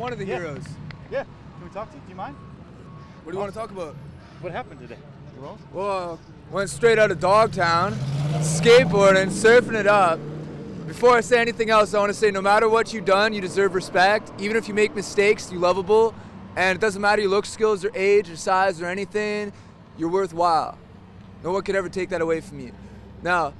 one of the Yeah. heroes. Yeah. Can we talk to you? Do you mind? What do you want to talk about? What happened today? Well, went straight out of Dogtown, skateboarding, surfing it up. Before I say anything else, I want to say no matter what you've done, you deserve respect. Even if you make mistakes, you're lovable. And it doesn't matter your look, skills, or age, or size, or anything, you're worthwhile. No one could ever take that away from you. Now,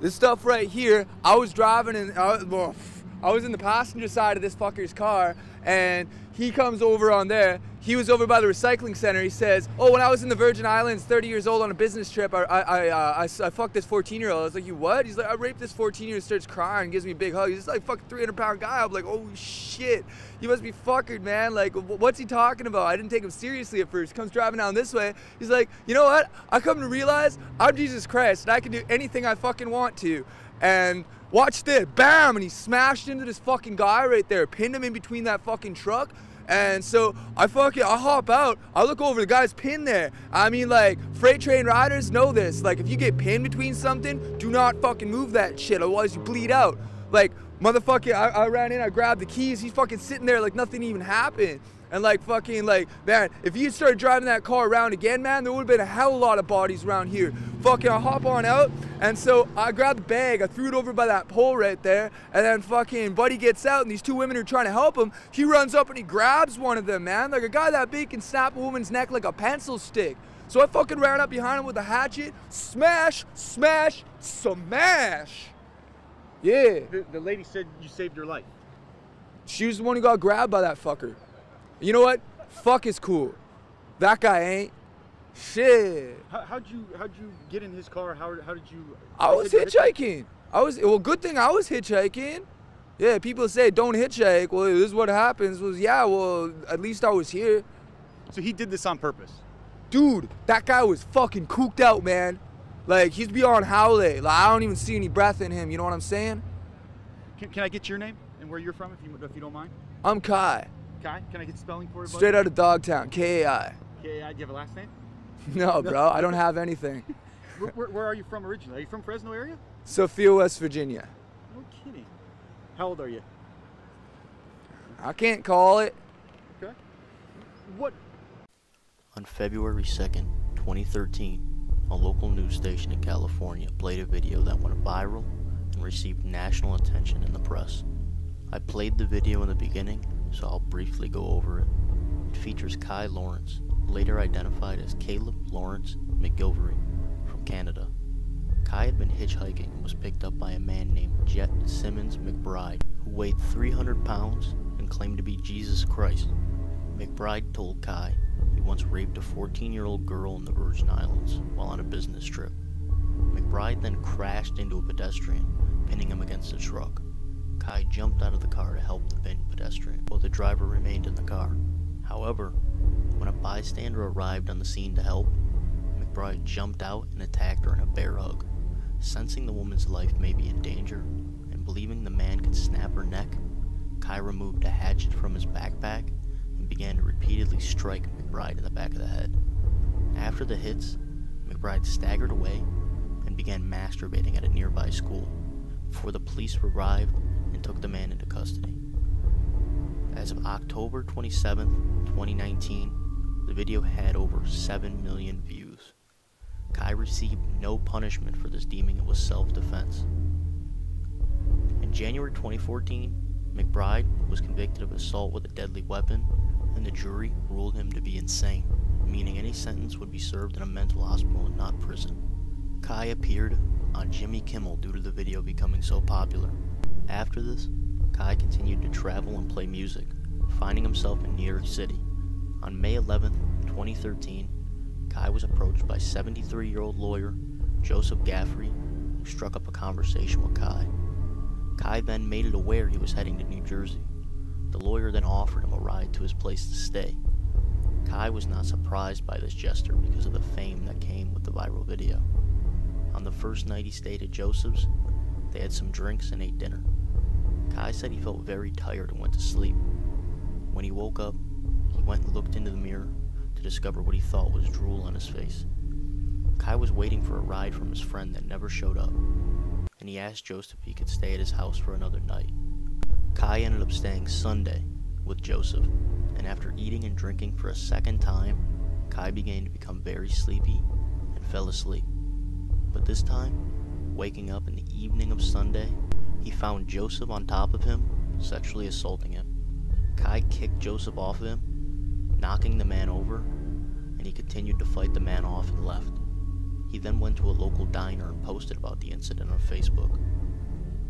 this stuff right here, I was driving and I, well, I was in the passenger side of this fucker's car, and he comes over on there. He was over by the recycling center. He says, "Oh, when I was in the Virgin Islands, 30 years old on a business trip, I I I, uh, I, I fucked this 14 year old." I was like, "You what?" He's like, "I raped this 14 year old." Starts crying, gives me a big hug. He's like, "Fucking 300 pound guy." I'm like, "Oh shit, you must be fuckered, man. Like, what's he talking about?" I didn't take him seriously at first. Comes driving down this way. He's like, "You know what? I come to realize I'm Jesus Christ, and I can do anything I fucking want to." And watch this, bam! And he smashed into this fucking guy right there, pinned him in between that fucking truck. And so I fucking I hop out. I look over the guy's pinned there. I mean, like freight train riders know this. Like if you get pinned between something, do not fucking move that shit, otherwise you bleed out. Like motherfucking, I, I ran in, I grabbed the keys. He's fucking sitting there like nothing even happened. And like fucking like man, if you started driving that car around again, man, there would have been a hell of a lot of bodies around here. Fucking, I hop on out, and so I grabbed the bag, I threw it over by that pole right there, and then fucking Buddy gets out, and these two women are trying to help him. He runs up and he grabs one of them, man, like a guy that big can snap a woman's neck like a pencil stick. So I fucking ran up behind him with a hatchet, smash, smash, smash. Yeah. The, the lady said you saved her life. She was the one who got grabbed by that fucker. You know what? Fuck is cool. That guy ain't. Shit. How, how'd you how'd you get in his car? How, how did you? I was you said you hit- hitchhiking. I was well. Good thing I was hitchhiking. Yeah, people say don't hitchhike. Well, this is what happens. Was yeah. Well, at least I was here, So he did this on purpose. dude. That guy was fucking cooked out, man. Like he's beyond Howley. Like I don't even see any breath in him. You know what I'm saying? Can, can I get your name and where you're from, if you if you don't mind? I'm Kai, Kai, can I get spelling for you? straight out of Dogtown, K-A-I. K I. Do you have a last name? No, bro, I don't have anything. where, where, where are you from originally? Are you from Fresno area? Sophia, West Virginia. No kidding. How old are you? I can't call it. Okay. What? On February 2nd, 2013, a local news station in California played a video that went viral and received national attention in the press. I played the video in the beginning, so I'll briefly go over it. It features Kai Lawrence, later identified as Caleb Lawrence McGillvary, from Canada. Kai had been hitchhiking and was picked up by a man named Jett Simmons McBride, who weighed 300 pounds and claimed to be Jesus Christ. McBride told Kai once raped a 14 year old girl in the Virgin Islands while on a business trip. McBride then crashed into a pedestrian, pinning him against a truck. Kai jumped out of the car to help the pinned pedestrian, while the driver remained in the car. However, when a bystander arrived on the scene to help, McBride jumped out and attacked her in a bear hug. Sensing the woman's life may be in danger, and believing the man could snap her neck, Kai removed a hatchet from his backpack began to repeatedly strike McBride in the back of the head. After the hits, McBride staggered away and began masturbating at a nearby school before the police arrived and took the man into custody. As of October 27, 2019, the video had over 7 million views. Kai received no punishment for this, deeming it was self defense. In January 2014, McBride was convicted of assault with a deadly weapon, and the jury ruled him to be insane, meaning any sentence would be served in a mental hospital and not prison. Kai appeared on Jimmy Kimmel due to the video becoming so popular. After this, Kai continued to travel and play music, finding himself in New York City. On May 11, 2013, Kai was approached by 73 year old lawyer Joseph Gaffrey, who struck up a conversation with Kai. Kai then made it aware he was heading to New Jersey. The lawyer then offered him a ride to his place to stay. Kai was not surprised by this gesture because of the fame that came with the viral video. On the first night he stayed at Joseph's, they had some drinks and ate dinner. Kai said he felt very tired and went to sleep. When he woke up, he went and looked into the mirror to discover what he thought was drool on his face. Kai was waiting for a ride from his friend that never showed up, and he asked Joseph if he could stay at his house for another night. Kai ended up staying Sunday, with Joseph, and after eating and drinking for a second time, Kai began to become very sleepy and fell asleep. But this time, waking up in the evening of Sunday, he found Joseph on top of him, sexually assaulting him. Kai kicked Joseph off of him, knocking the man over, and he continued to fight the man off and left. He then went to a local diner and posted about the incident on Facebook.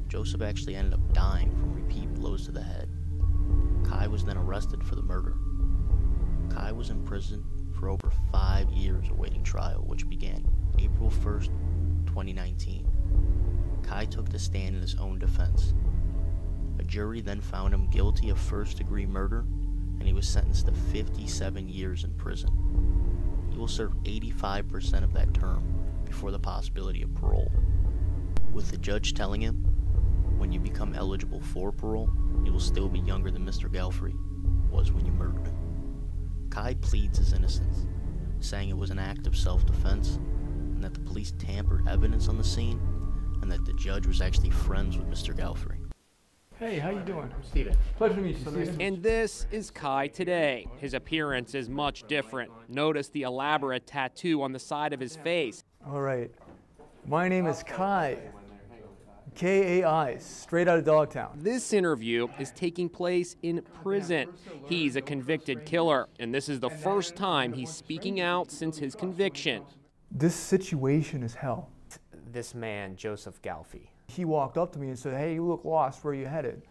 Joseph actually ended up dying to the head. Kai was then arrested for the murder. Kai was in prison for over five years awaiting trial, which began April 1st, 2019. Kai took the stand in his own defense. A jury then found him guilty of first degree murder, and he was sentenced to 57 years in prison. He will serve 85% of that term before the possibility of parole. With the judge telling him, when you become eligible for parole, you will still be younger than Mr. Galfrey was when you murdered him. Kai pleads his innocence, saying it was an act of self defense and that the police tampered evidence on the scene and that the judge was actually friends with Mr. Galfrey. Hey, how you doing? I'm Steven. Pleasure to meet you, Steven. And this is Kai today. His appearance is much different. Notice the elaborate tattoo on the side of his face. All right. My name is Kai. K A I, straight out of Dogtown. This interview is taking place in prison. He's a convicted killer, and this is the first time he's speaking out since his conviction. This situation is hell. This man, Joseph Galfy. He walked up to me and said, Hey, you look lost. Where are you headed?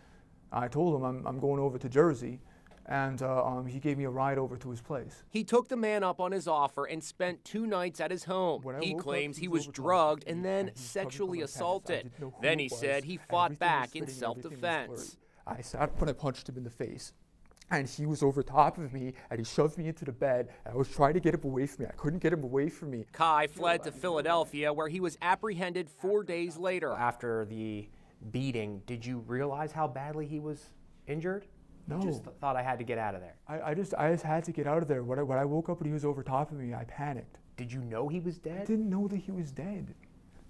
I told him I'm, I'm going over to Jersey, and uh, um, he gave me a ride over to his place. He took the man up on his offer and spent two nights at his home. He woke up, claims he was was over top of drugged and then and he was covered sexually from my pants. I assaulted. didn't know who Then he was. said he fought back in self-defense. I sat up and I punched him in the face. And he was over top of me and he shoved me into the bed. And I was trying to get him away from me. I couldn't get him away from me. Kai fled to Philadelphia, where he was apprehended four days later. After the beating, did you realize how badly he was injured? No. Just th- thought I had to get out of there. I, I just I just had to get out of there. When I, when I woke up and he was over top of me, I panicked. Did you know he was dead? I dead? didn't know that he was dead.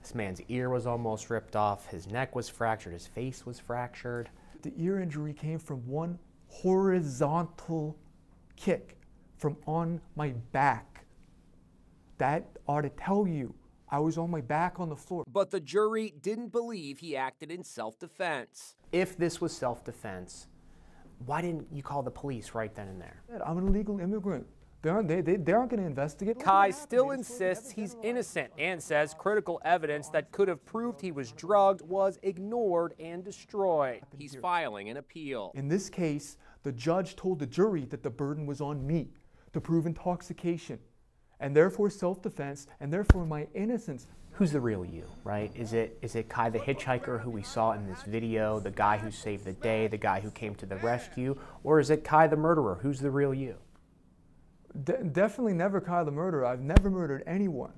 This man's ear was almost ripped off, his neck was fractured, his face was fractured. The ear injury came from one horizontal kick from on my back. That ought to tell you I was on my back on the floor. But the jury didn't believe he acted in self defense. If this was self defense, why didn't you call the police right then and there? I'm an illegal immigrant. They aren't, they, they, they aren't going to investigate. Kai still insists he's innocent and says critical evidence that could have proved he was drugged was ignored and destroyed. He's filing an appeal. In this case, the judge told the jury that the burden was on me to prove intoxication and therefore self defense and therefore my innocence. Who's the real you, right? Is it is it Kai the hitchhiker who we saw in this video, the guy who saved the day, the guy who came to the rescue, or is it Kai the murderer? Who's the real you? De- definitely never Kai the murderer. I've never murdered anyone.